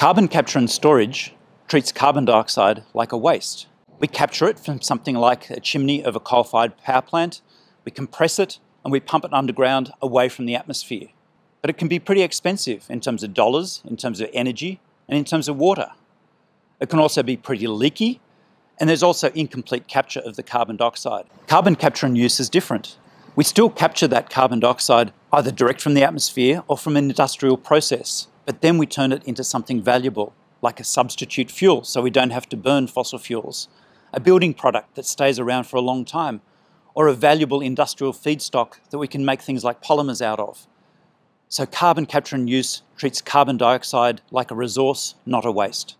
Carbon capture and storage treats carbon dioxide like a waste. We capture it from something like a chimney of a coal-fired power plant, we compress it and we pump it underground away from the atmosphere. But it can be pretty expensive in terms of dollars, in terms of energy, and in terms of water. It can also be pretty leaky, and there's also incomplete capture of the carbon dioxide. Carbon capture and use is different. We still capture that carbon dioxide either direct from the atmosphere or from an industrial process, but then we turn it into something valuable, like a substitute fuel so we don't have to burn fossil fuels, a building product that stays around for a long time, or a valuable industrial feedstock that we can make things like polymers out of. So carbon capture and use treats carbon dioxide like a resource, not a waste.